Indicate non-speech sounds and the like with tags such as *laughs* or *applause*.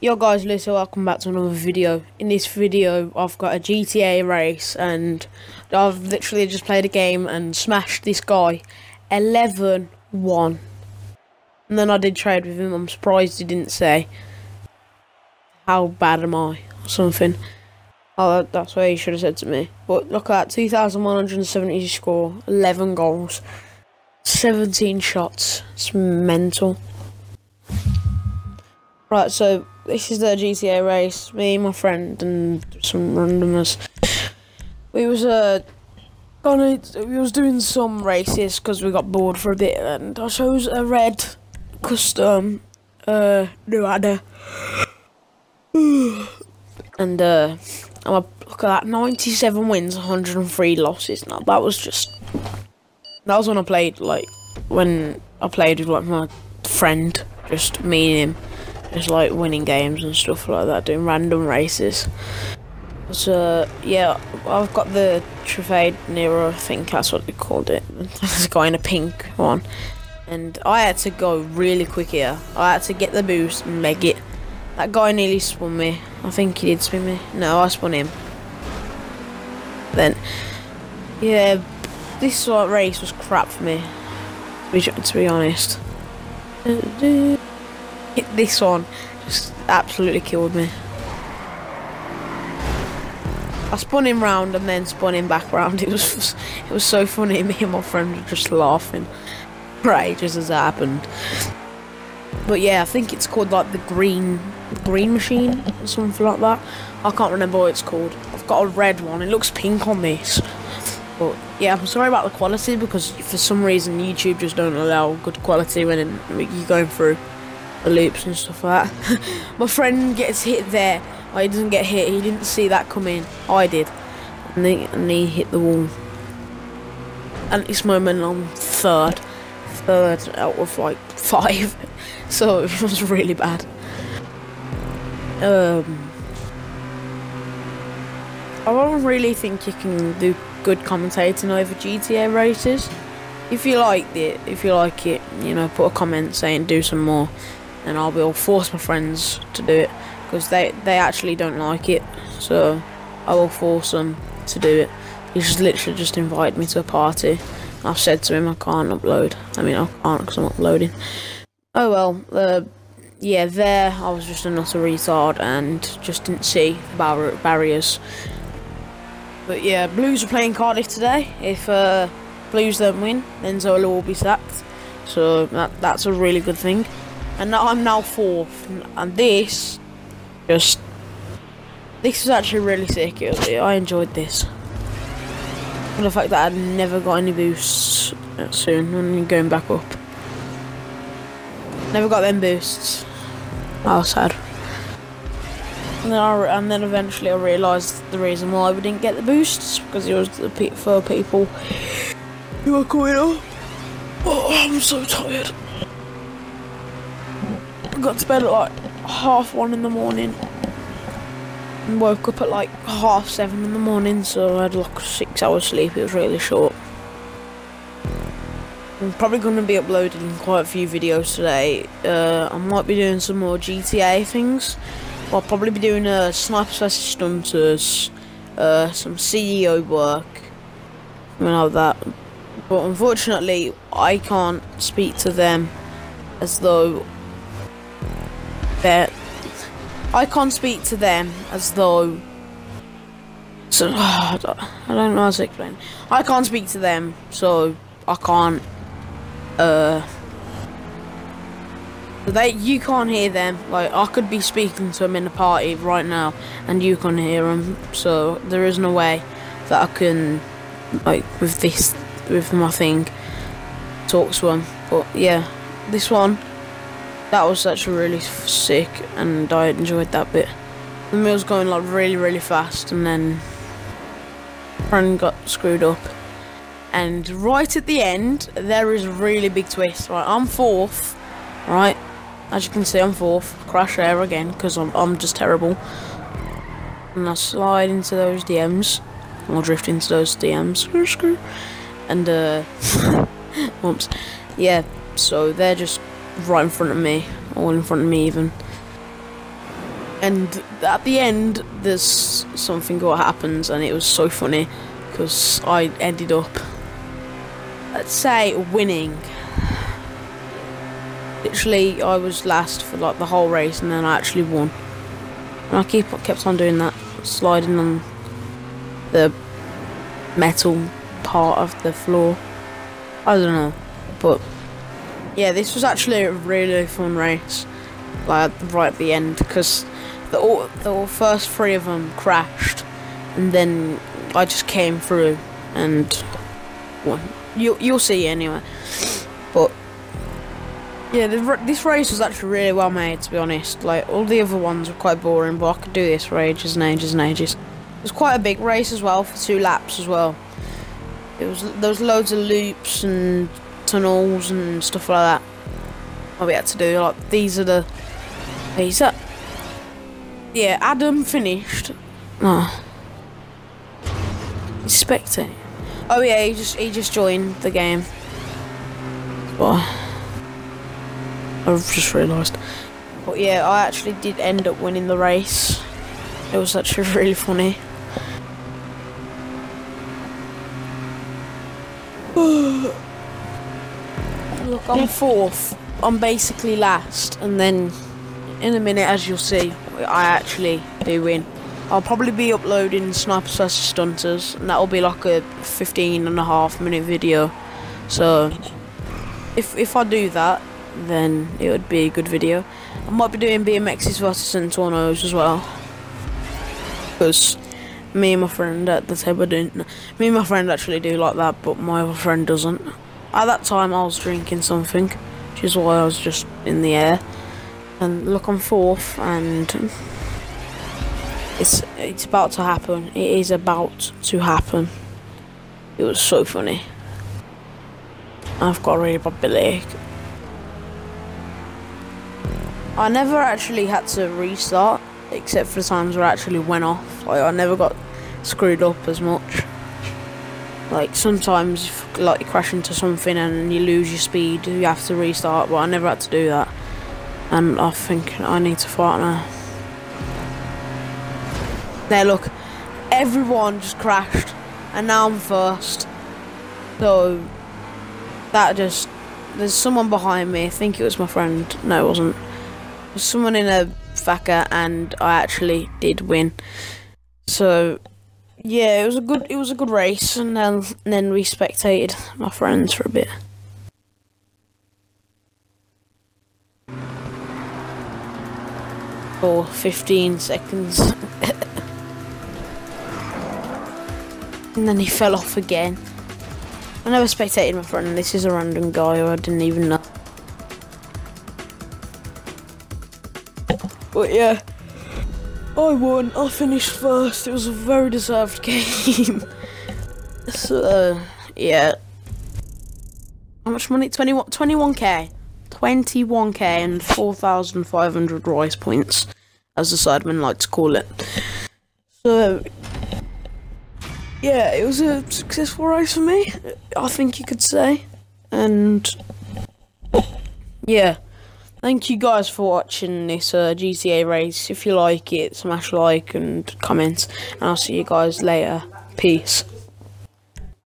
Yo guys, listen, welcome back to another video. In this video, I've got a GTA race and I've literally just played a game and smashed this guy 11-1. And then I did trade with him, I'm surprised he didn't say how bad am I or something. Oh, that's what he should have said to me. But look at that, 2,170 score, 11 goals, 17 shots. It's mental. Right, so this is the GTA race. Me, my friend, and some randomers. We was uh gonna we was doing some races because we got bored for a bit, and I chose a red custom uh Nevada. *sighs* and uh, I'm a, look at that, 97 wins, 103 losses. Now that was just that was when I played like when I played with like my friend, just me and him just like winning games and stuff like that, doing random races. So yeah, I've got the Truffade Nero, I think that's what they called it. There's a guy in a pink one. And I had to go really quick here. I had to get the boost and meg it. That guy nearly spun me. I think he did spin me. No, I spun him. Then, yeah, this sort of race was crap for me. To be honest *laughs* this one just absolutely killed me. I spun him round and then spun him back round. *laughs* It was it was so funny. *laughs* Me and my friend were just laughing for ages as it happened. But yeah, I think it's called like the green green machine or something like that. I can't remember what it's called. I've got a red one. It looks pink on this. But yeah, I'm sorry about the quality because for some reason YouTube just don't allow good quality when you're going through loops and stuff like that. *laughs* My friend gets hit there. Oh, he doesn't get hit. He didn't see that coming. I did. And he, and he hit the wall. And At this moment, I'm third. Third out of like five. *laughs* So it was really bad. Um, I don't really think you can do good commentating over GTA races. If you liked it, if you like it, you know, put a comment saying do some more and I will force my friends to do it because they they actually don't like it. So I will force them to do it. He just literally just invited me to a party. I've said to him I can't upload. I mean I can't because I'm uploading. Oh well. Uh, yeah, there I was just a nutter retard and just didn't see bar barriers. But yeah, Blues are playing Cardiff today. If uh, Blues don't win, then Zola will be sacked. So that that's a really good thing and I'm now fourth. And this, just, this is actually really sick. I enjoyed this. And the fact that I never got any boosts soon when going back up. Never got them boosts. I was sad. And then, I, and then eventually I realised the reason why we didn't get the boosts because it was the for people who were coming up. Oh, I'm so tired got to bed at like half one in the morning. And woke up at like half seven in the morning so I had like six hours sleep. It was really short. I'm probably going to be uploading quite a few videos today. Uh, I might be doing some more GTA things. I'll probably be doing a Sniper Slash Stunters uh, some CEO work and all that. But unfortunately I can't speak to them as though that I can't speak to them as though. So *sighs* oh, I don't know how to explain. I can't speak to them, so I can't. Uh, they you can't hear them. Like I could be speaking to them in a party right now, and you can hear them. So there is no way that I can, like with this, with my thing, talk to them. But yeah, this one that was actually really sick and I enjoyed that bit. The meal's going like really really fast and then friend got screwed up. And right at the end there is a really big twist. Right, I'm fourth. Right, as you can see I'm fourth. Crash there again because I'm I'm just terrible. And I slide into those DMs. I'll drift into those DMs. Screw screw. And uh, *laughs* whoops. Yeah. So they're just right in front of me, all in front of me even. And at the end, there's something what happens, and it was so funny because I ended up, let's say, winning. Literally, I was last for like the whole race, and then I actually won. And I keep kept on doing that, sliding on the metal part of the floor. I don't know, but yeah, this was actually a really fun race, like right at the end, because the all, the all first three of them crashed, and then I just came through and. You you'll see anyway, but yeah, this race was actually really well made, to be honest. Like, all the other ones were quite boring, but I could do this for ages and ages and ages. It was quite a big race as well, for two laps as well. It was There was loads of loops and tunnels and stuff like that. What we had to do, like, these are the... These are... Yeah, Adam finished. Ah. Oh. He's spectating. Oh yeah, he just he just joined the game. Well, I've just realised. But yeah, I actually did end up winning the race. It was actually *laughs* really funny. *sighs* *sighs* *sighs* Look, I'm fourth. I'm basically last, and then in a minute, as you'll see, I actually do win. I'll probably be uploading Snipers vs Stunters, and that'll be like a 15 and a half minute video. So, if if I do that, then it would be a good video. I might be doing BMXs versus Centornos as well. Because me and my friend at the table didn't. Me and my friend actually do like that, but my other friend doesn't. At that time, I was drinking something, which is why I was just in the air. And look, I'm fourth, and it's it's about to happen. It is about to happen. It was so funny. I've got a really bad belly I never actually had to restart, except for the times where I actually went off. Like, I never got screwed up as much. Like, sometimes, like, you crash into something and you lose your speed, you have to restart, but I never had to do that. And I think I need to fight now. There, look, everyone just crashed, and now I'm first. So, that just, there's someone behind me, I think it was my friend, no it wasn't someone in a FACA and I actually did win. So yeah, it was a good it was a good race and then and then we spectated my friends for a bit. For 15 seconds. and then he fell off again. I never spectated my friend, this is a random guy who I didn't even know. But yeah, I won. I finished first. It was a very deserved *laughs* game. so, uh, yeah. How much money? 21, 21k. 21k and 4,500 rice points, as the sidemen like to call it. So, yeah, it was a successful race for me, I think you could say. And, yeah. Thank you guys for watching this uh, GTA race. If you like it, smash like and comment. And I'll see you guys later. Peace.